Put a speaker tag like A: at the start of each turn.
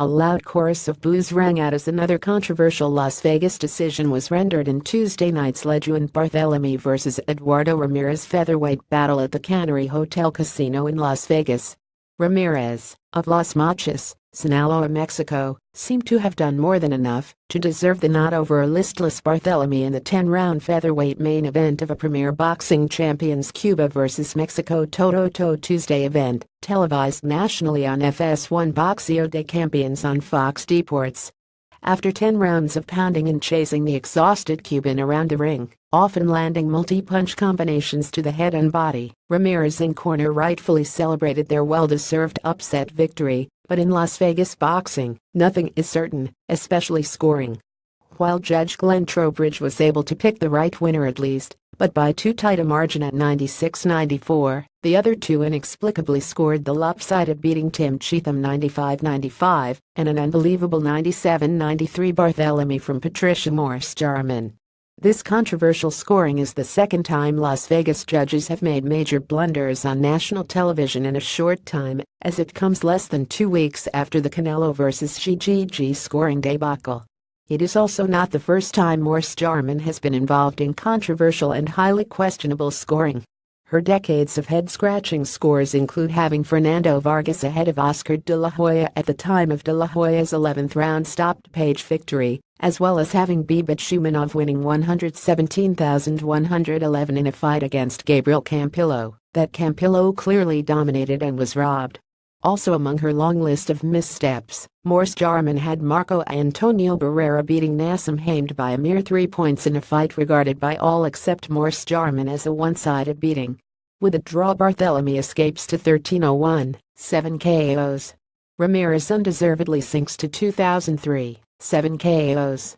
A: A loud chorus of boos rang out as another controversial Las Vegas decision was rendered in Tuesday night's Leduan Barthelemy vs. Eduardo Ramirez featherweight battle at the Cannery Hotel Casino in Las Vegas. Ramirez, of Los Mochis, Sinaloa, Mexico, seemed to have done more than enough to deserve the nod over a listless Barthelemy in the 10-round featherweight main event of a premier boxing champions Cuba vs. Mexico Toe-to-Toe Tuesday event, televised nationally on FS1 Boxeo de Campeones on Fox Deportes. After 10 rounds of pounding and chasing the exhausted Cuban around the ring, often landing multi-punch combinations to the head and body, Ramirez and corner rightfully celebrated their well-deserved upset victory, but in Las Vegas boxing, nothing is certain, especially scoring. While Judge Glenn Trowbridge was able to pick the right winner at least, but by too tight a margin at 96-94, the other two inexplicably scored the lopsided beating Tim Cheatham 95-95 and an unbelievable 97-93 Barthelemy from Patricia Morse Jarman. This controversial scoring is the second time Las Vegas judges have made major blunders on national television in a short time, as it comes less than two weeks after the Canelo vs. Xi scoring debacle. It is also not the first time Morse Jarman has been involved in controversial and highly questionable scoring. Her decades of head-scratching scores include having Fernando Vargas ahead of Oscar de la Hoya at the time of de la Hoya's 11th round stopped page victory, as well as having Beibut Shumenov winning 117,111 in a fight against Gabriel Campillo, that Campillo clearly dominated and was robbed. Also among her long list of missteps, Morse Jarman had Marco Antonio Barrera beating Naseem Hamed by a mere three points in a fight regarded by all except Morse Jarman as a one-sided beating. With a draw Barthelemy escapes to 1301, 7 KOs. Ramirez undeservedly sinks to 2003, 7 KOs.